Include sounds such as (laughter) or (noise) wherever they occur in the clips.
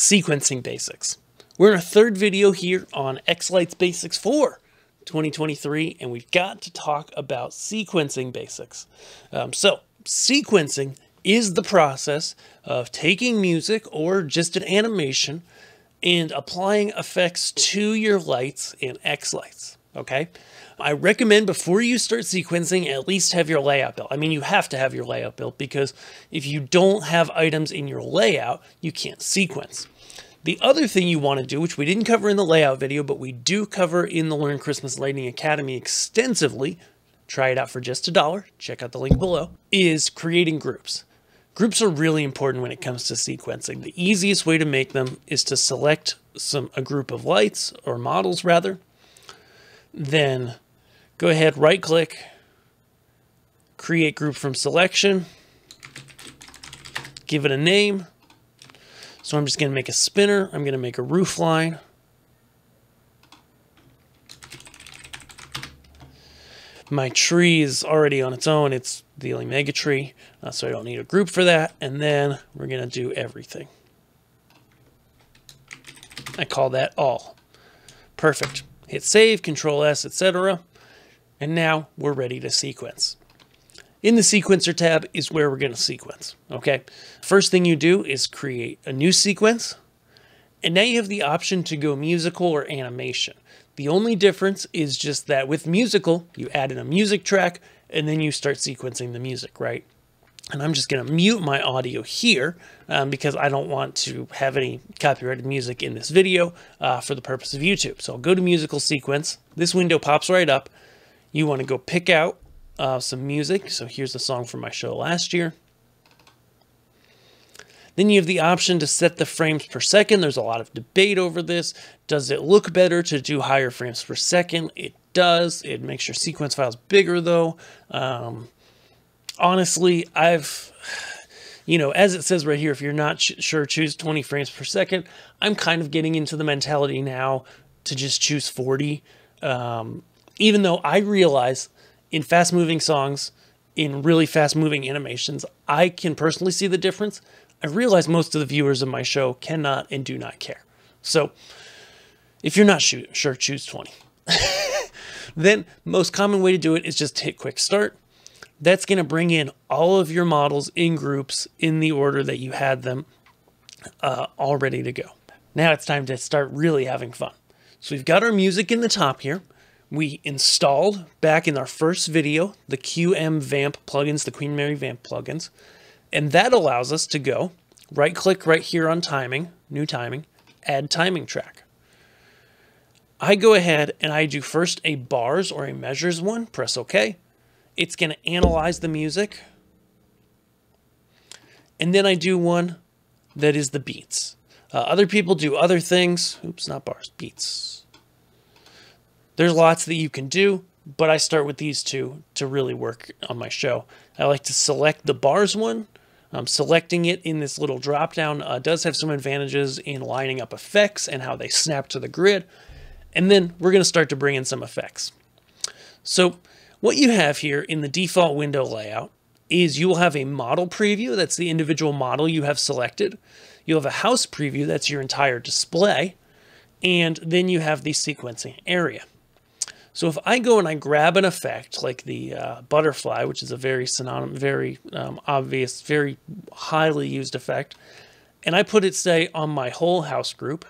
sequencing basics. We're in our third video here on xLights Basics 4 2023, and we've got to talk about sequencing basics. Um, so, sequencing is the process of taking music or just an animation and applying effects to your lights in xLights, okay? I recommend before you start sequencing, at least have your layout built. I mean, you have to have your layout built because if you don't have items in your layout, you can't sequence. The other thing you want to do, which we didn't cover in the layout video, but we do cover in the Learn Christmas Lighting Academy extensively, try it out for just a dollar, check out the link below, is creating groups. Groups are really important when it comes to sequencing. The easiest way to make them is to select some a group of lights, or models rather, then go ahead, right click, create group from selection, give it a name, so I'm just going to make a spinner. I'm going to make a roof line. My tree is already on its own. It's the only Mega tree, uh, so I don't need a group for that. And then we're going to do everything. I call that all. Perfect. Hit save, control S, etc. And now we're ready to sequence. In the sequencer tab is where we're going to sequence, okay? First thing you do is create a new sequence, and now you have the option to go musical or animation. The only difference is just that with musical, you add in a music track, and then you start sequencing the music, right? And I'm just going to mute my audio here um, because I don't want to have any copyrighted music in this video uh, for the purpose of YouTube. So I'll go to musical sequence. This window pops right up. You want to go pick out uh, some music. So here's a song from my show last year. Then you have the option to set the frames per second. There's a lot of debate over this. Does it look better to do higher frames per second? It does. It makes your sequence files bigger though. Um, honestly, I've, you know, as it says right here, if you're not sure, choose 20 frames per second. I'm kind of getting into the mentality now to just choose 40. Um, even though I realize in fast moving songs, in really fast moving animations, I can personally see the difference. I realize most of the viewers of my show cannot and do not care. So if you're not sure, choose 20. (laughs) then most common way to do it is just hit quick start. That's going to bring in all of your models in groups in the order that you had them uh, all ready to go. Now it's time to start really having fun. So we've got our music in the top here we installed back in our first video the QM Vamp plugins, the Queen Mary Vamp plugins, and that allows us to go right click right here on timing, new timing, add timing track. I go ahead and I do first a bars or a measures one, press OK. It's going to analyze the music. And then I do one that is the beats. Uh, other people do other things. Oops, not bars, beats. There's lots that you can do, but I start with these two to really work on my show. I like to select the bars one. Um, selecting it in this little drop down uh, does have some advantages in lining up effects and how they snap to the grid. And then we're going to start to bring in some effects. So what you have here in the default window layout is you will have a model preview. That's the individual model you have selected. You'll have a house preview. That's your entire display. And then you have the sequencing area. So if I go and I grab an effect like the uh, butterfly, which is a very synonym, very um, obvious, very highly used effect, and I put it, say, on my whole house group,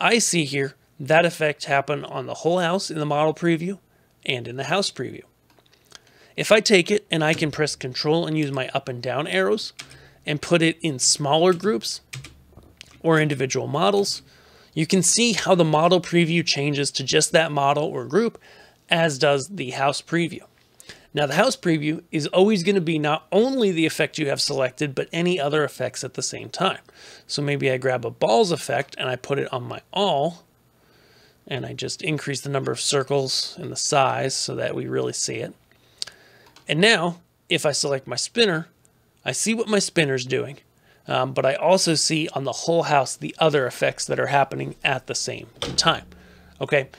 I see here that effect happen on the whole house in the model preview and in the house preview. If I take it and I can press control and use my up and down arrows and put it in smaller groups or individual models, you can see how the model preview changes to just that model or group, as does the house preview. Now the house preview is always going to be not only the effect you have selected, but any other effects at the same time. So maybe I grab a balls effect and I put it on my all, and I just increase the number of circles and the size so that we really see it. And now, if I select my spinner, I see what my spinner's doing. Um, but I also see on the whole house the other effects that are happening at the same time. Okay,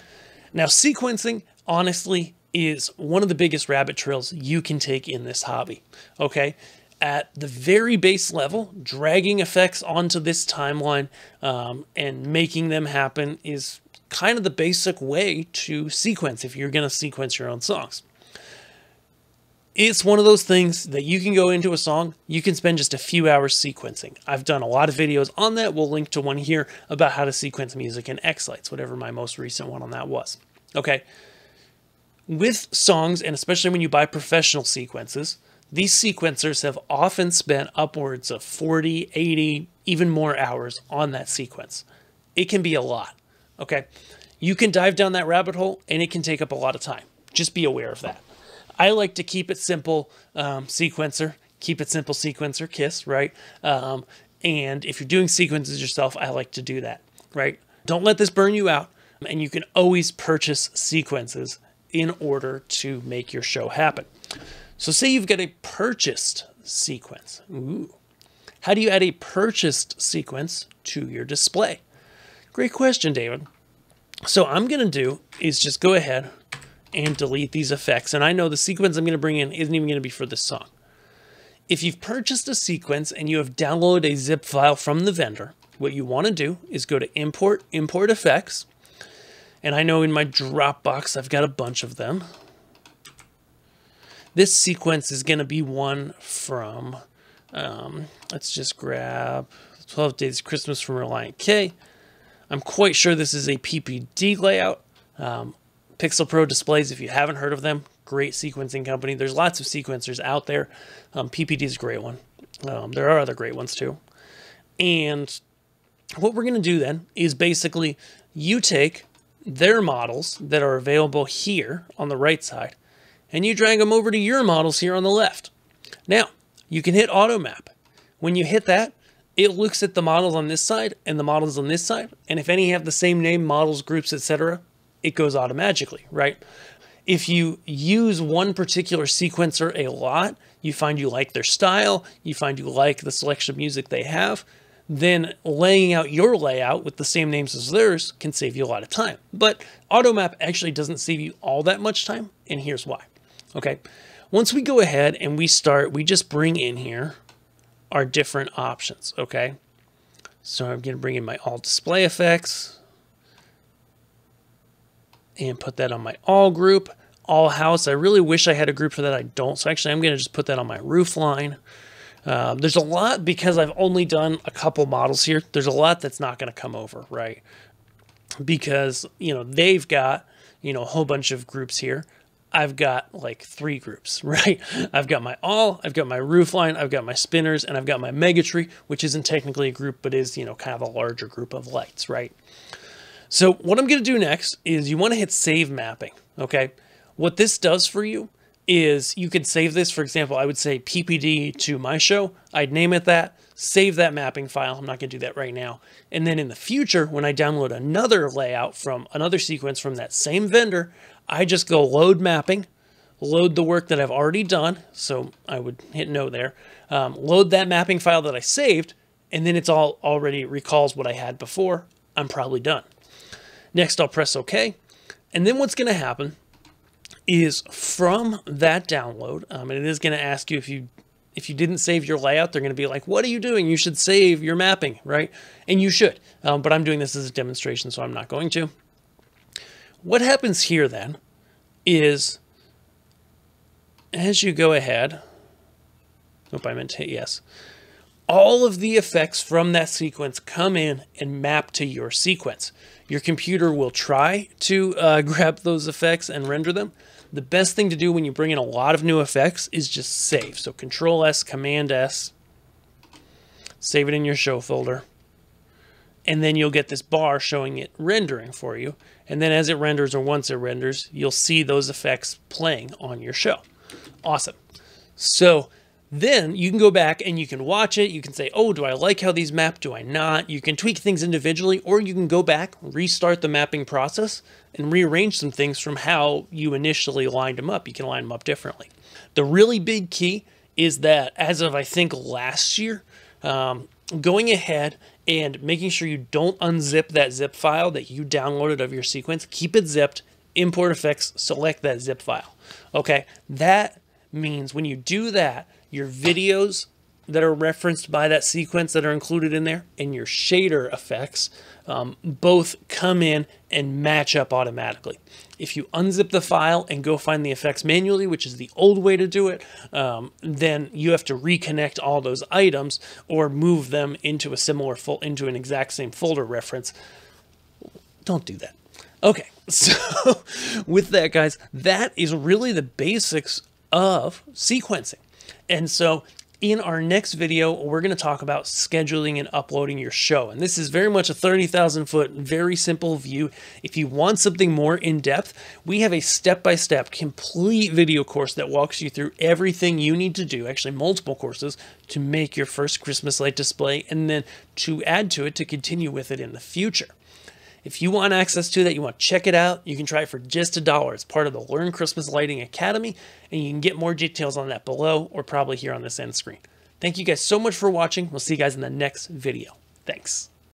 now sequencing, honestly, is one of the biggest rabbit trails you can take in this hobby. Okay, at the very base level, dragging effects onto this timeline um, and making them happen is kind of the basic way to sequence if you're going to sequence your own songs. It's one of those things that you can go into a song, you can spend just a few hours sequencing. I've done a lot of videos on that. We'll link to one here about how to sequence music in xLights, whatever my most recent one on that was. Okay. With songs, and especially when you buy professional sequences, these sequencers have often spent upwards of 40, 80, even more hours on that sequence. It can be a lot. Okay. You can dive down that rabbit hole and it can take up a lot of time. Just be aware of that. I like to keep it simple um, sequencer, keep it simple sequencer, kiss, right? Um, and if you're doing sequences yourself, I like to do that, right? Don't let this burn you out. And you can always purchase sequences in order to make your show happen. So say you've got a purchased sequence. Ooh. How do you add a purchased sequence to your display? Great question, David. So I'm going to do is just go ahead and delete these effects. And I know the sequence I'm going to bring in isn't even going to be for this song. If you've purchased a sequence and you have downloaded a zip file from the vendor, what you want to do is go to import, import effects. And I know in my Dropbox, I've got a bunch of them. This sequence is going to be one from, um, let's just grab 12 Days Christmas from Relient K. I'm quite sure this is a PPD layout. Um, Pixel Pro displays, if you haven't heard of them, great sequencing company. There's lots of sequencers out there. Um, PPD is a great one. Um, there are other great ones too. And what we're going to do then is basically you take their models that are available here on the right side and you drag them over to your models here on the left. Now, you can hit auto map. When you hit that, it looks at the models on this side and the models on this side. And if any have the same name, models, groups, etc., it goes automatically, right? If you use one particular sequencer a lot, you find you like their style, you find you like the selection of music they have, then laying out your layout with the same names as theirs can save you a lot of time. But AutoMap actually doesn't save you all that much time, and here's why. Okay, once we go ahead and we start, we just bring in here our different options, okay? So I'm going to bring in my all display effects, and put that on my all group. All house, I really wish I had a group for that. I don't. So actually, I'm going to just put that on my roof line. Um, there's a lot because I've only done a couple models here. There's a lot that's not going to come over, right? Because, you know, they've got, you know, a whole bunch of groups here. I've got like three groups, (laughs) right? I've got my all, I've got my roof line, I've got my spinners, and I've got my mega tree, which isn't technically a group, but is, you know, kind of a larger group of lights, right? So what I'm going to do next is you want to hit save mapping. Okay. What this does for you is you can save this. For example, I would say PPD to my show. I'd name it that, save that mapping file. I'm not going to do that right now. And then in the future, when I download another layout from another sequence from that same vendor, I just go load mapping, load the work that I've already done. So I would hit no there, um, load that mapping file that I saved, and then it's all already recalls what I had before. I'm probably done. Next, I'll press OK. And then what's going to happen is from that download, um, and it is going to ask you if you if you didn't save your layout, they're going to be like, what are you doing? You should save your mapping, right? And you should. Um, but I'm doing this as a demonstration, so I'm not going to. What happens here then is as you go ahead, hope I meant to hit yes, all of the effects from that sequence come in and map to your sequence. Your computer will try to uh, (laughs) grab those effects and render them. The best thing to do when you bring in a lot of new effects is just save. So Control S, Command S, save it in your show folder. And then you'll get this bar showing it rendering for you. And then as it renders or once it renders, you'll see those effects playing on your show. Awesome. So then you can go back and you can watch it. You can say, oh, do I like how these map? Do I not? You can tweak things individually, or you can go back, restart the mapping process, and rearrange some things from how you initially lined them up. You can line them up differently. The really big key is that as of, I think, last year, um, going ahead and making sure you don't unzip that zip file that you downloaded of your sequence, keep it zipped, import effects, select that zip file. Okay, that means when you do that, your videos that are referenced by that sequence that are included in there and your shader effects um, both come in and match up automatically. If you unzip the file and go find the effects manually, which is the old way to do it, um, then you have to reconnect all those items or move them into a similar full into an exact same folder reference. Don't do that. Okay, (laughs) so with that, guys, that is really the basics of sequencing. And so in our next video, we're going to talk about scheduling and uploading your show. And this is very much a 30,000 foot, very simple view. If you want something more in depth, we have a step-by-step -step, complete video course that walks you through everything you need to do, actually multiple courses, to make your first Christmas light display and then to add to it to continue with it in the future. If you want access to that, you want to check it out, you can try it for just a dollar. It's part of the Learn Christmas Lighting Academy, and you can get more details on that below or probably here on this end screen. Thank you guys so much for watching. We'll see you guys in the next video. Thanks.